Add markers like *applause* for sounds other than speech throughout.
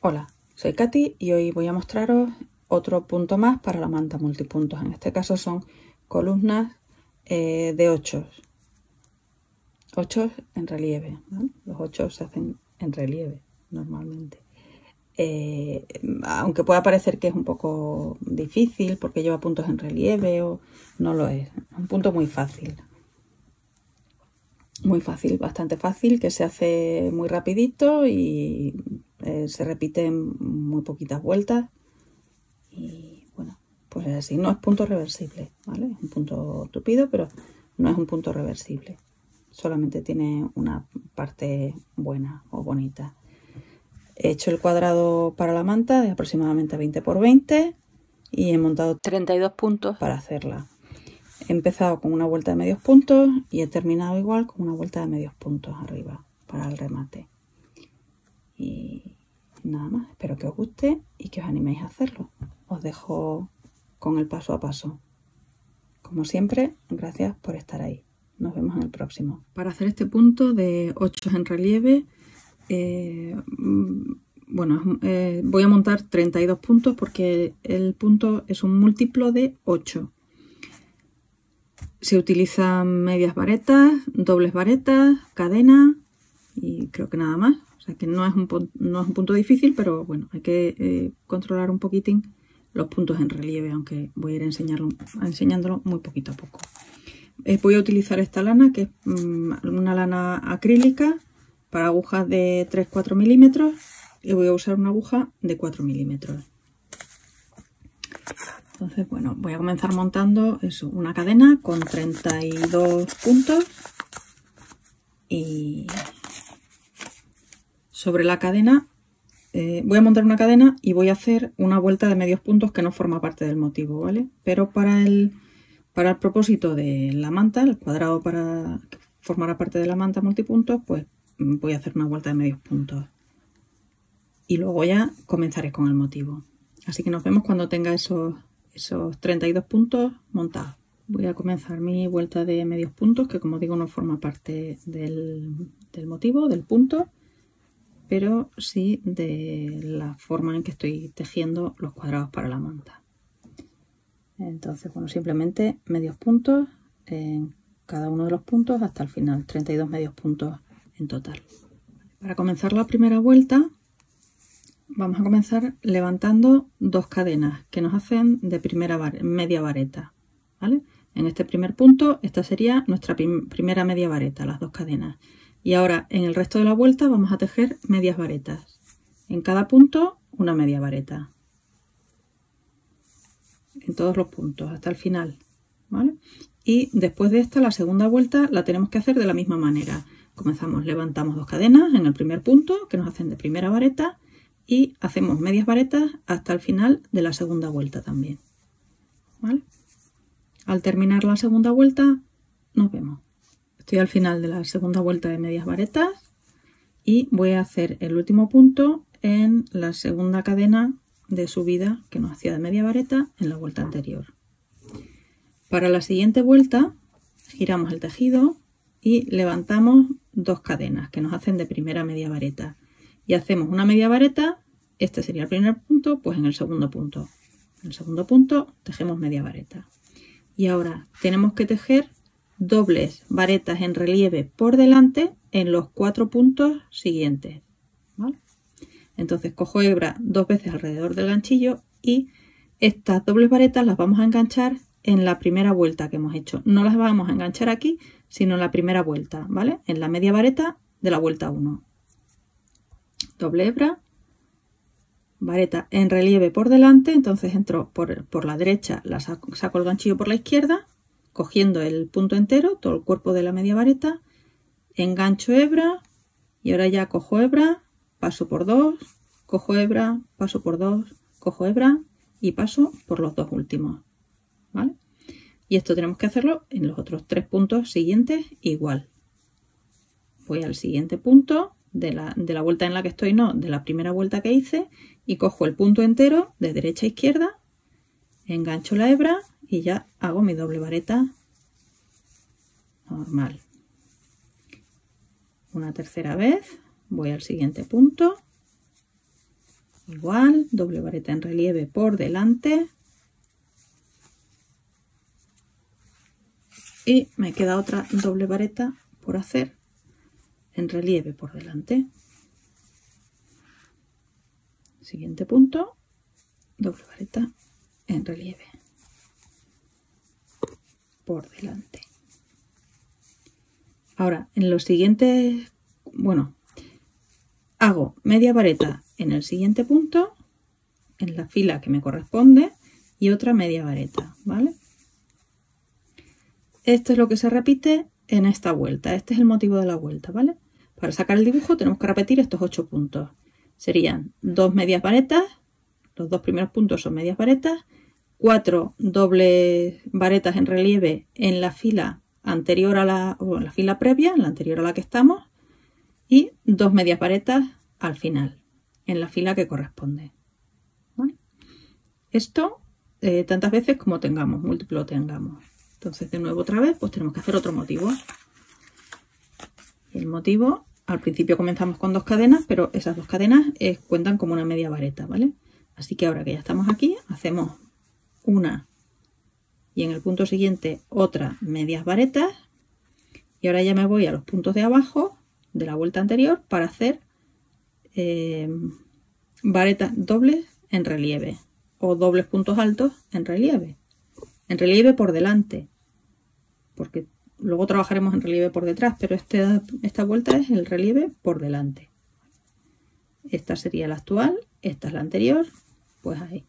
Hola, soy Katy y hoy voy a mostraros otro punto más para la manta multipuntos. En este caso son columnas eh, de 8. 8 en relieve. Los 8 se hacen en relieve normalmente. Eh, aunque pueda parecer que es un poco difícil porque lleva puntos en relieve o no lo es. Es un punto muy fácil muy fácil, bastante fácil, que se hace muy rapidito y eh, se repite en muy poquitas vueltas. Y bueno, pues es así. No es punto reversible, ¿vale? Es un punto tupido, pero no es un punto reversible. Solamente tiene una parte buena o bonita. He hecho el cuadrado para la manta de aproximadamente 20 por 20 y he montado 32 puntos para hacerla. He empezado con una vuelta de medios puntos y he terminado igual con una vuelta de medios puntos arriba para el remate. Y nada más, espero que os guste y que os animéis a hacerlo. Os dejo con el paso a paso. Como siempre, gracias por estar ahí. Nos vemos en el próximo. Para hacer este punto de 8 en relieve, eh, mm, bueno, eh, voy a montar 32 puntos porque el punto es un múltiplo de 8. Se utilizan medias varetas, dobles varetas, cadena y creo que nada más. Que no es un, no es un punto difícil, pero bueno, hay que eh, controlar un poquitín los puntos en relieve, aunque voy a ir enseñarlo, enseñándolo muy poquito a poco. Eh, voy a utilizar esta lana, que es mm, una lana acrílica para agujas de 3-4 milímetros y voy a usar una aguja de 4 milímetros. Entonces, bueno, voy a comenzar montando eso, una cadena con 32 puntos y sobre la cadena eh, voy a montar una cadena y voy a hacer una vuelta de medios puntos que no forma parte del motivo, ¿vale? Pero para el, para el propósito de la manta, el cuadrado para que formará parte de la manta multipuntos, pues voy a hacer una vuelta de medios puntos. Y luego ya comenzaré con el motivo. Así que nos vemos cuando tenga esos esos 32 puntos montados. Voy a comenzar mi vuelta de medios puntos, que como digo no forma parte del, motivo, del punto, pero sí de la forma en que estoy tejiendo los cuadrados para la manta. Entonces, bueno, simplemente medios puntos en cada uno de los puntos hasta el final, 32 medios puntos en total. Para comenzar la primera vuelta vamos a comenzar levantando dos cadenas que nos hacen de primera media vareta. ¿vale? En este primer punto, esta sería nuestra primera media vareta, las dos cadenas. Y ahora en el resto de la vuelta vamos a tejer medias varetas. En cada punto, una media vareta. En todos los puntos, hasta el final. ¿vale? Y después de esta, la segunda vuelta la tenemos que hacer de la misma manera. Comenzamos, levantamos dos cadenas en el primer punto que nos hacen de primera vareta y hacemos medias varetas hasta el final de la segunda vuelta también. Al terminar la segunda vuelta nos vemos. Estoy al final de la segunda vuelta de medias varetas y voy a hacer el último punto en la segunda cadena de subida que nos hacía de media vareta en la vuelta anterior. Para la siguiente vuelta giramos el tejido y levantamos dos cadenas que nos hacen de primera media vareta y hacemos una media vareta, este sería el primer punto, pues en el segundo punto. En el segundo punto tejemos media vareta. Y ahora tenemos que tejer dobles varetas en relieve por delante en los cuatro puntos siguientes. Entonces cojo hebra dos veces alrededor del ganchillo y estas dobles varetas las vamos a enganchar en la primera vuelta que hemos hecho. No las vamos a enganchar aquí, sino en la primera vuelta, ¿vale? En la media vareta de la vuelta 1 doble hebra, vareta en relieve por delante, entonces entro por, la derecha, la saco, el ganchillo por la izquierda, cogiendo el punto entero, todo el cuerpo de la media vareta, engancho hebra y ahora ya cojo hebra, paso por dos, cojo hebra, paso por dos, cojo hebra y paso por los dos últimos. ¿vale? Y esto tenemos que hacerlo en los otros tres puntos siguientes igual. Voy al siguiente punto, de la, vuelta en la que estoy, no, de la primera vuelta que hice y cojo el punto entero de derecha a izquierda, engancho la hebra y ya hago mi doble vareta normal. Una tercera vez, voy al siguiente punto, igual, doble vareta en relieve por delante. Y me queda otra doble vareta por hacer en relieve por delante. Siguiente punto, doble vareta en relieve por delante. Ahora, en los siguientes, bueno, hago media vareta en el siguiente punto, en la fila que me corresponde, y otra media vareta, ¿vale? Esto es lo que se repite en esta vuelta. Este es el motivo de la vuelta, ¿vale? Para sacar el dibujo tenemos que repetir estos ocho puntos. Serían dos medias varetas, los dos primeros puntos son medias varetas, cuatro dobles varetas en relieve en la fila anterior a la, la fila previa, en la anterior a la que estamos, y dos medias varetas al final, en la fila que corresponde. Esto eh, tantas veces como tengamos, múltiplo tengamos. Entonces, de nuevo otra vez, pues tenemos que hacer otro motivo. El motivo, al principio comenzamos con dos cadenas, pero esas dos cadenas eh, cuentan como una media vareta, ¿vale? Así que ahora que ya estamos aquí, hacemos una y en el punto siguiente otra medias varetas. Y ahora ya me voy a los puntos de abajo de la vuelta anterior para hacer eh, varetas dobles en relieve o dobles puntos altos en relieve. En relieve por delante, porque luego trabajaremos en relieve por detrás, pero este, esta vuelta es el relieve por delante. Esta sería la actual, esta es la anterior, pues ahí.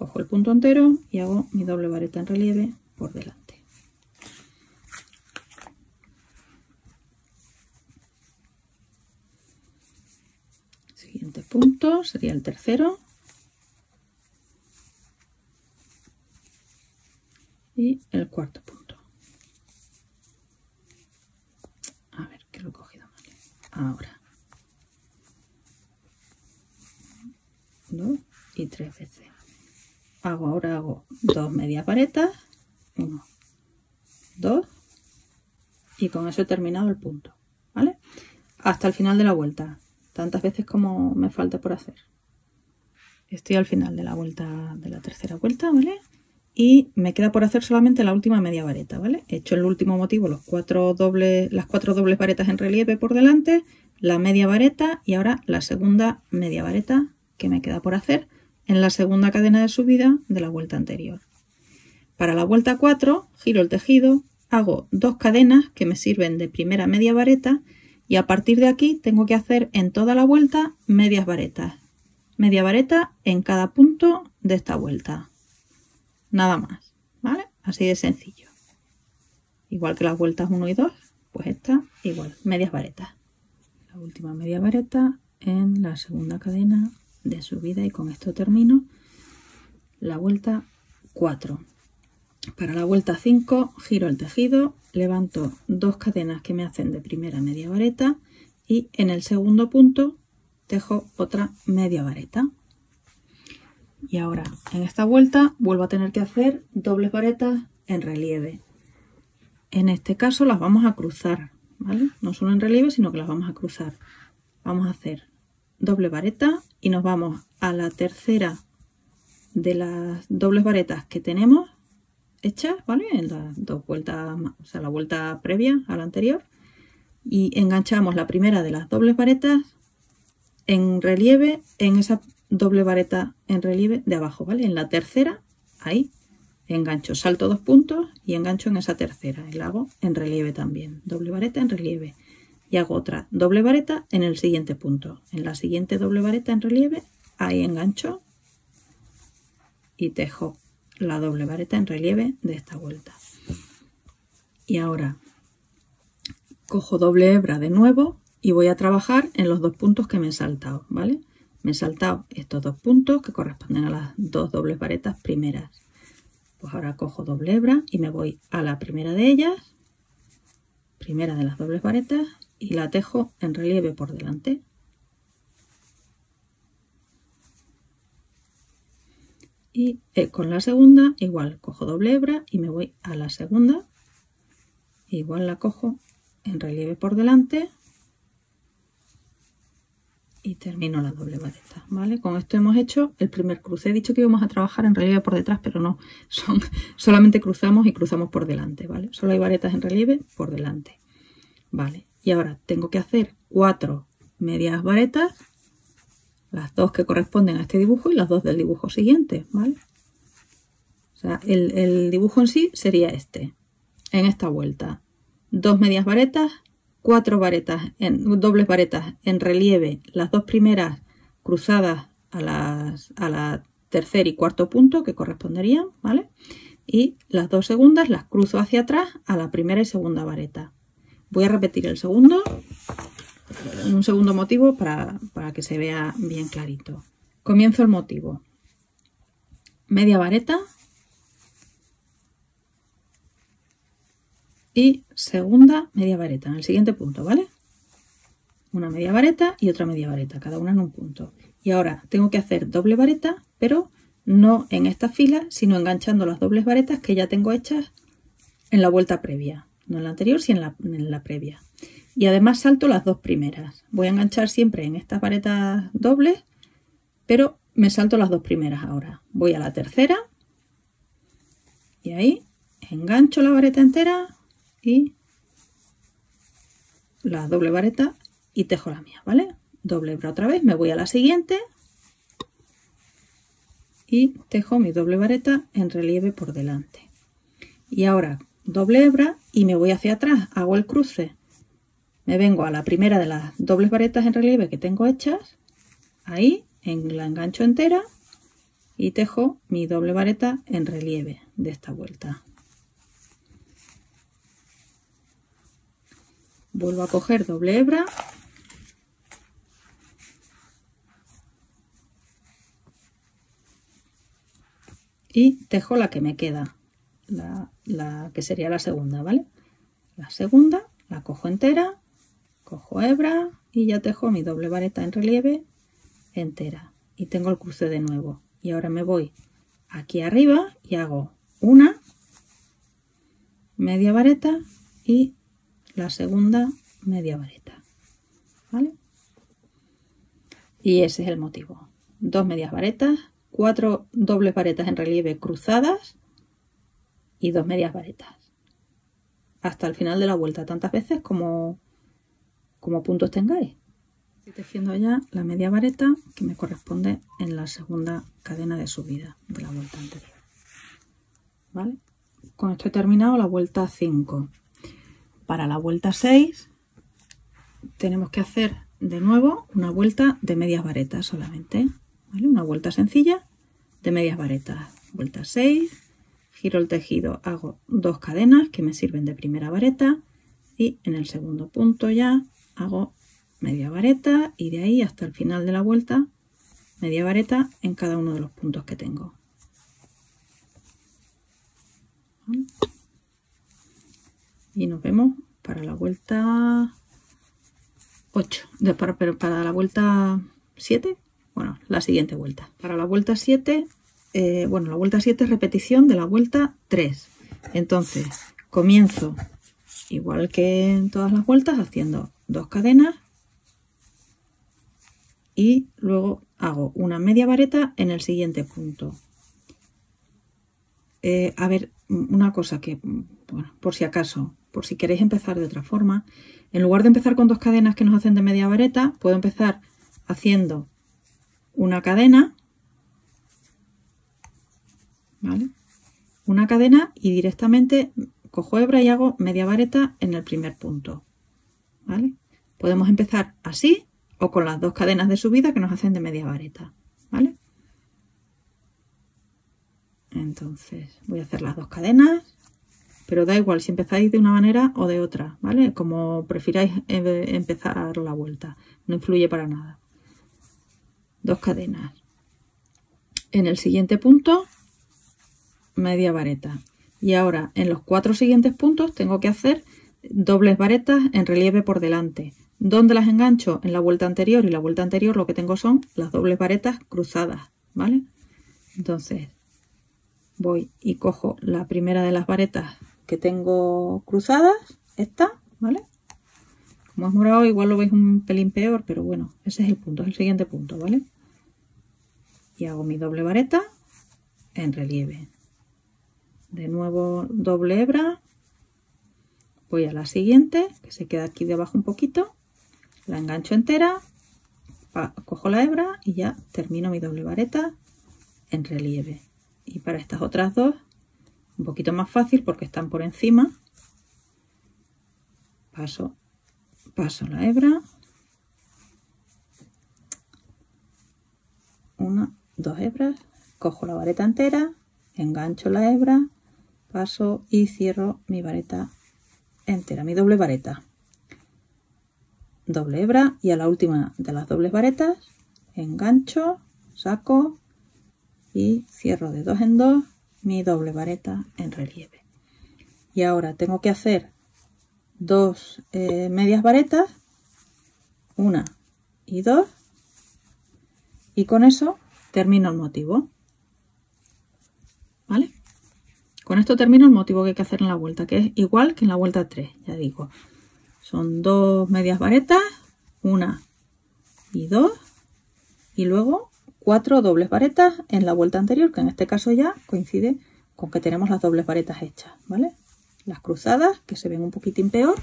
Cojo el punto entero y hago mi doble vareta en relieve por delante. Siguiente punto sería el tercero. Y el cuarto punto. A ver, que lo he cogido mal. Ahora. Dos y tres veces hago ahora hago dos medias varetas uno dos y con eso he terminado el punto vale hasta el final de la vuelta tantas veces como me falte por hacer. Estoy al final de la vuelta de la tercera vuelta vale y me queda por hacer solamente la última media vareta vale he hecho el último motivo los cuatro dobles las cuatro dobles varetas en relieve por delante la media vareta y ahora la segunda media vareta que me queda por hacer en la segunda cadena de subida de la vuelta anterior. Para la vuelta 4 giro el tejido, hago dos cadenas que me sirven de primera media vareta y a partir de aquí tengo que hacer en toda la vuelta medias varetas. Media vareta en cada punto de esta vuelta. Nada más, ¿vale? Así de sencillo. Igual que las vueltas 1 y 2, pues esta igual, medias varetas. La última media vareta en la segunda cadena de subida y con esto termino la vuelta 4 para la vuelta 5 giro el tejido levanto dos cadenas que me hacen de primera media vareta y en el segundo punto tejo otra media vareta. Y ahora en esta vuelta vuelvo a tener que hacer dobles varetas en relieve. En este caso las vamos a cruzar ¿vale? no solo en relieve sino que las vamos a cruzar. Vamos a hacer doble vareta y nos vamos a la tercera de las dobles varetas que tenemos hechas, ¿vale? En las dos vueltas, o sea, la vuelta previa a la anterior y enganchamos la primera de las dobles varetas en relieve en esa doble vareta en relieve de abajo, ¿vale? En la tercera, ahí, engancho, salto dos puntos y engancho en esa tercera y la hago en relieve también, doble vareta en relieve y hago otra doble vareta en el siguiente punto. En la siguiente doble vareta en relieve, ahí engancho y tejo la doble vareta en relieve de esta vuelta. Y ahora cojo doble hebra de nuevo y voy a trabajar en los dos puntos que me he saltado, ¿vale? Me he saltado estos dos puntos que corresponden a las dos dobles varetas primeras. Pues ahora cojo doble hebra y me voy a la primera de ellas, primera de las dobles varetas y la tejo en relieve por delante. Y eh, con la segunda igual cojo doble hebra y me voy a la segunda. Igual la cojo en relieve por delante. y termino la doble vareta, ¿vale? Con esto hemos hecho el primer cruce. He dicho que íbamos a trabajar en relieve por detrás, pero no, *laughs* son solamente cruzamos y cruzamos por delante, ¿vale? Solo hay varetas en relieve por delante, ¿vale? Y ahora tengo que hacer cuatro medias varetas, las dos que corresponden a este dibujo y las dos del dibujo siguiente, ¿vale? O sea, el, dibujo en sí sería este, en esta vuelta. Dos medias varetas, cuatro varetas, en, dobles varetas en relieve, las dos primeras cruzadas a, a la tercer y cuarto punto que corresponderían, ¿vale? Y las dos segundas las cruzo hacia atrás a la primera y segunda vareta. Voy a repetir el segundo, un segundo motivo para, para que se vea bien clarito. Comienzo el motivo. Media vareta, y segunda media vareta en el siguiente punto, ¿vale? Una media vareta y otra media vareta, cada una en un punto. Y ahora tengo que hacer doble vareta, pero no en esta fila, sino enganchando las dobles varetas que ya tengo hechas en la vuelta previa. No en la anterior, sino en la, previa. Y además salto las dos primeras. Voy a enganchar siempre en estas varetas dobles, pero me salto las dos primeras ahora. Voy a la tercera y ahí engancho la vareta entera, y la doble vareta y tejo la mía, ¿vale? Doble otra vez, me voy a la siguiente y tejo mi doble vareta en relieve por delante. Y ahora doble hebra y me voy hacia atrás, hago el cruce. Me vengo a la primera de las dobles varetas en relieve que tengo hechas, ahí en la engancho entera y tejo mi doble vareta en relieve de esta vuelta. vuelvo a coger doble hebra y tejo la que me queda la, que sería la segunda vale la segunda la cojo entera cojo hebra y ya tejo mi doble vareta en relieve entera y tengo el cruce de nuevo y ahora me voy aquí arriba y hago una media vareta y la segunda media vareta. ¿Vale? Y ese es el motivo. Dos medias varetas, cuatro dobles varetas en relieve cruzadas y dos medias varetas. Hasta el final de la vuelta, tantas veces como, como puntos tengáis. Estoy tejiendo ya la media vareta que me corresponde en la segunda cadena de subida de la vuelta anterior. ¿Vale? Con esto he terminado la vuelta 5 para la vuelta 6 tenemos que hacer de nuevo una vuelta de medias varetas solamente. Una vuelta sencilla de medias varetas. Vuelta 6, giro el tejido, hago dos cadenas que me sirven de primera vareta y en el segundo punto ya hago media vareta y de ahí hasta el final de la vuelta media vareta en cada uno de los puntos que tengo. y nos vemos para la vuelta 8, pero para la vuelta 7, bueno, la siguiente vuelta. Para la vuelta 7, eh, bueno, la vuelta 7 es repetición de la vuelta 3. Entonces, comienzo igual que en todas las vueltas haciendo dos cadenas y luego hago una media vareta en el siguiente punto. Eh, a ver, una cosa que, bueno, por si acaso, por si queréis empezar de otra forma, en lugar de empezar con dos cadenas que nos hacen de media vareta, puedo empezar haciendo una cadena, Una cadena y directamente cojo hebra y hago media vareta en el primer punto, ¿vale? Podemos empezar así o con las dos cadenas de subida que nos hacen de media vareta, ¿vale? Entonces voy a hacer las dos cadenas pero da igual si empezáis de una manera o de otra, ¿vale? Como prefiráis empezar la vuelta, no influye para nada. Dos cadenas. En el siguiente punto, media vareta. Y ahora en los cuatro siguientes puntos tengo que hacer dobles varetas en relieve por delante. ¿Dónde las engancho? En la vuelta anterior y la vuelta anterior lo que tengo son las dobles varetas cruzadas, ¿vale? Entonces voy y cojo la primera de las varetas que tengo cruzadas, esta, ¿vale? como es morado igual lo veis un pelín peor, pero bueno, ese es el punto, es el siguiente punto, ¿vale? Y hago mi doble vareta en relieve. De nuevo doble hebra, voy a la siguiente, que se queda aquí debajo un poquito, la engancho entera, cojo la hebra y ya termino mi doble vareta en relieve. Y para estas otras dos, un poquito más fácil porque están por encima, paso, paso la hebra, una, dos hebras, cojo la vareta entera, engancho la hebra, paso y cierro mi vareta entera, mi doble vareta. Doble hebra y a la última de las dobles varetas engancho, saco y cierro de dos en dos mi doble vareta en relieve. Y ahora tengo que hacer dos eh, medias varetas, una y dos, y con eso termino el motivo. ¿Vale? Con esto termino el motivo que hay que hacer en la vuelta, que es igual que en la vuelta 3, ya digo. Son dos medias varetas, una y dos, y luego cuatro dobles varetas en la vuelta anterior, que en este caso ya coincide con que tenemos las dobles varetas hechas, ¿vale? Las cruzadas, que se ven un poquitín peor,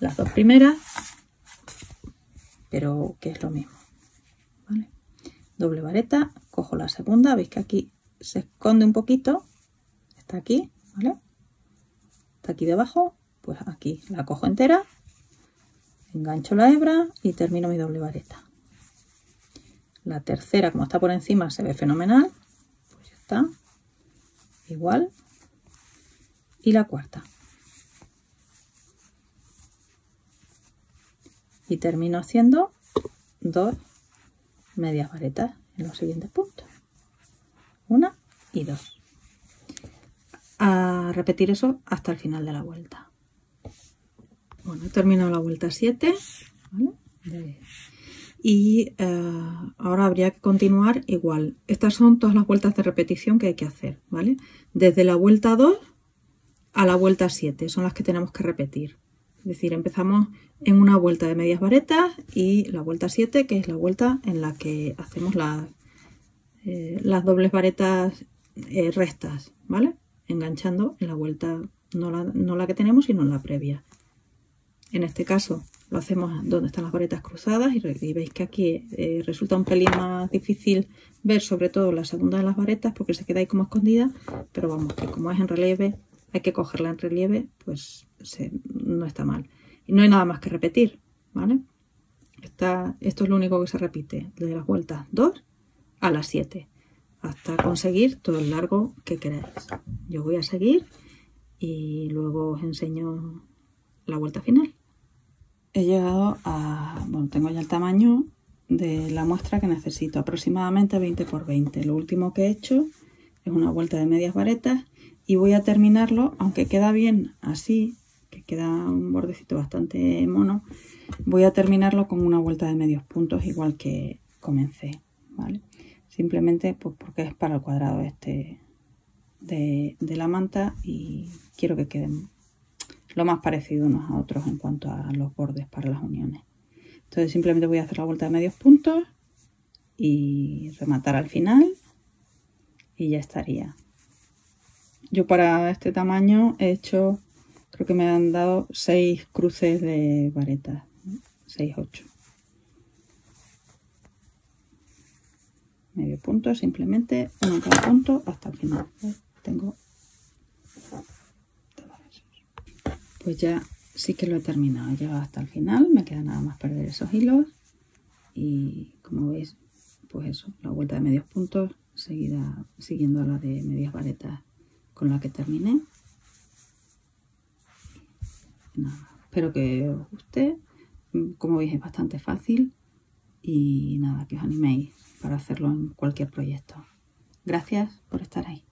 las dos primeras, pero que es lo mismo, ¿vale? Doble vareta, cojo la segunda, veis que aquí se esconde un poquito, aquí, ¿vale? Está aquí debajo, pues aquí la cojo entera, engancho la hebra y termino mi doble vareta. La tercera, como está por encima, se ve fenomenal, pues ya está, igual. Y la cuarta. Y termino haciendo dos medias varetas en los siguientes puntos. Una y dos a repetir eso hasta el final de la vuelta. Bueno, he terminado la vuelta 7 y eh, ahora habría que continuar igual. Estas son todas las vueltas de repetición que hay que hacer, ¿vale? Desde la vuelta 2 a la vuelta 7 son las que tenemos que repetir. Es decir, empezamos en una vuelta de medias varetas y la vuelta 7, que es la vuelta en la que hacemos eh, las dobles varetas eh, restas, ¿vale? Enganchando en la vuelta, no la, que tenemos, sino en la previa. En este caso lo hacemos donde están las varetas cruzadas y, veis que aquí eh, resulta un pelín más difícil ver sobre todo la segunda de las varetas porque se queda ahí como escondida, pero vamos, que como es en relieve, hay que cogerla en relieve, pues no está mal. Y no hay nada más que repetir, ¿vale? esto es lo único que se repite, de las vueltas 2 a las 7 hasta conseguir todo el largo que queráis. Yo voy a seguir y luego os enseño la vuelta final. He llegado a, bueno, tengo ya el tamaño de la muestra que necesito, aproximadamente 20 por 20. Lo último que he hecho es una vuelta de medias varetas y voy a terminarlo, aunque queda bien así, que queda un bordecito bastante mono, voy a terminarlo con una vuelta de medios puntos igual que comencé, ¿vale? Simplemente pues, porque es para el cuadrado este de, la manta y quiero que queden lo más parecido unos a otros en cuanto a los bordes para las uniones. Entonces simplemente voy a hacer la vuelta de medios puntos y rematar al final y ya estaría. Yo para este tamaño he hecho, creo que me han dado 6 cruces de varetas, 6, 8. Medio punto simplemente uno cada punto hasta el final. Tengo pues ya sí que lo he terminado ya hasta el final me queda nada más perder esos hilos y como veis pues eso la vuelta de medios puntos seguida siguiendo la de medias varetas con la que terminé. Espero que os guste. Como veis es bastante fácil y nada que os animéis para hacerlo en cualquier proyecto. Gracias por estar ahí.